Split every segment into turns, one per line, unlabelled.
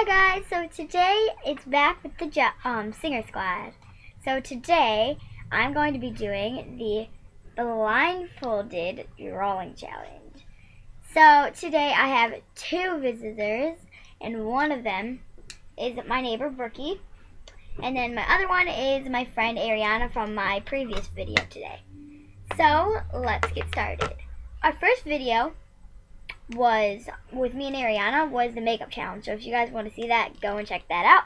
Hi guys, so today it's back with the um, Singer Squad. So today I'm going to be doing the blindfolded drawing challenge. So today I have two visitors and one of them is my neighbor Brookie and then my other one is my friend Ariahna from my previous video today. So let's get started. Our first video was with me and Ariahna was the makeup challenge. So if you guys want to see that, go and check that out.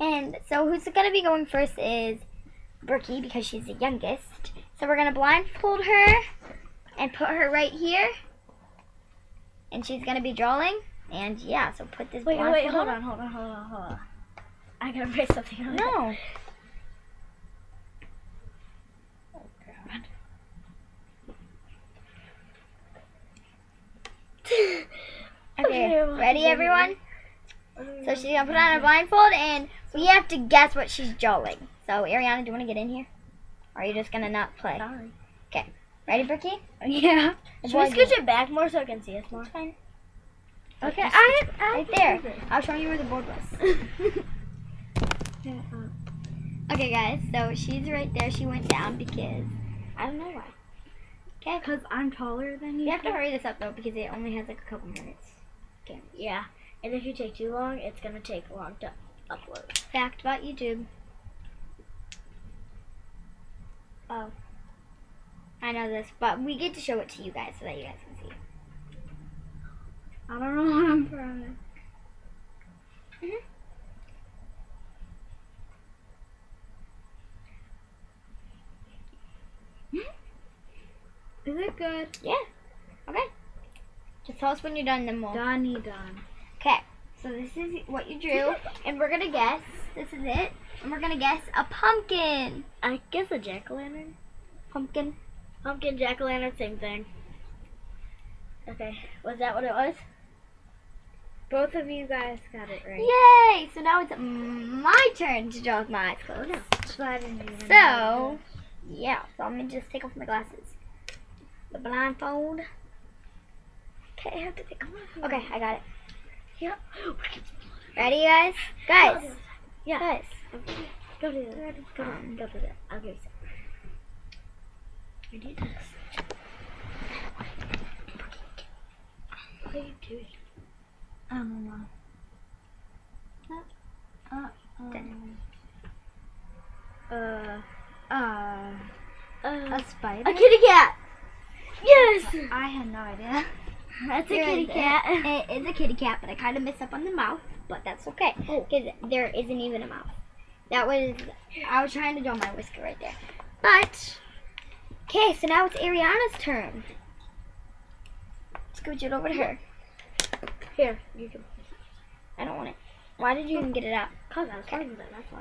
And so who's going to be going first is Brookie because she's the youngest. So we're going to blindfold her and put her right here. And she's going to be drawing. And yeah, so put this
Wait, wait, hold on, hold on, hold on, hold on. I gotta write something on
No.
Oh, God.
Okay,
Okay,
ready everyone? So she's to put on a blindfold and we have to guess what she's drawing. So Ariahna, do you want to get in here? Or are you just going to not play?
Sorry. Okay.
Ready, Brookie?
Yeah. Should we scooch it back more so I can see us more?
Fine.
Okay,
Just
I, I
right there. I was showing you where the board was. Uh. Okay, guys, so she's right there. She went down because I don't know why. Okay.
Because I'm taller than you.
You have to hurry this up though because it only has like a couple minutes.
Yeah. And if you take too long, it's gonna take long to upload.
Fact about YouTube. Oh. I know this, but we get to show it to you guys so that you guys can see.
I don't know what I'm trying
Mhm.
Is it good?
Yeah. Just tell us when you're done, then we'll.
Donnie done.
Okay. So this is what you drew, and we're gonna guess. This is it, and we're gonna guess a pumpkin.
I guess a jack o' lantern.
Pumpkin.
Pumpkin, jack o' lantern, same thing. Okay, was that what it was? Both of you guys got it right.
Yay! So now it's my turn to draw with my eyes closed.
So I didn't even
So, yeah. So I'm gonna just take off my glasses. The blindfold.
Okay, I have to off.
Okay, I got it.
Yeah.
Ready, guys? Guys.
Yeah.
Guys.
Go to that. Go to
Um,
Go to that. I'll give you some. I need this. What are you doing? I don't know. Uh, uh, uh, uh,
A spider.
a kitty cat. Yes,
I had no idea.
That's a kitty cat.
It is a kitty cat, but I kind of messed up on the mouth, but that's okay
Oh.
because there isn't even a mouth. That was I was trying to draw my whisker right there, but okay. So now it's Ariahna's turn. Scooch it over to her.
Here, you can.
I don't want it. Why did you even get it out?
Cause I was trying that. That's why.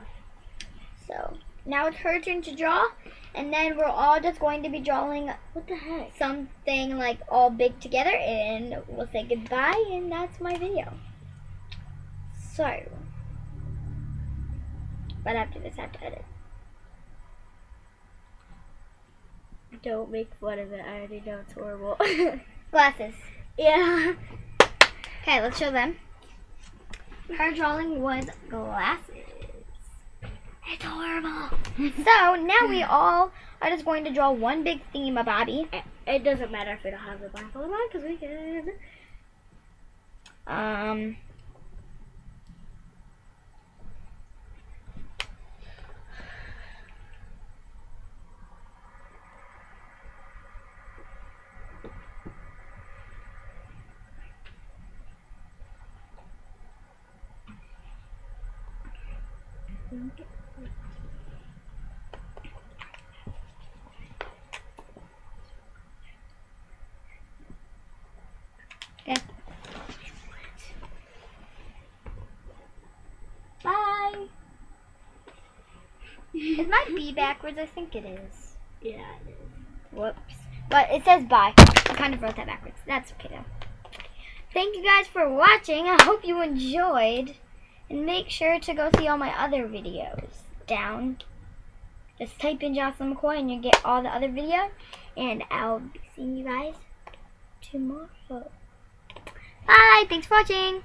So now it's her turn to draw, and then we're all just going to be drawing
What the heck?
something like all big together, and we'll say goodbye, and that's my video. So, but after this, I have to edit.
Don't make fun of it. I already know it's horrible.
Glasses.
yeah.
Okay, let's show them. Her drawing was glasses.
It's horrible.
So now we all are just going to draw one big theme of.
It, it doesn't matter if we don't have the blindfold on because we can.
Um. Bye. Is my B backwards? I think it is.
Yeah, it is.
Whoops. But it says bye. I kind of wrote that backwards. That's okay though. Thank you guys for watching. I hope you enjoyed. And make sure to go see all my other videos down. Just type in Jossalyn McCoy and you'll get all the other videos. And I'll be seeing you guys tomorrow. Bye. Thanks for watching.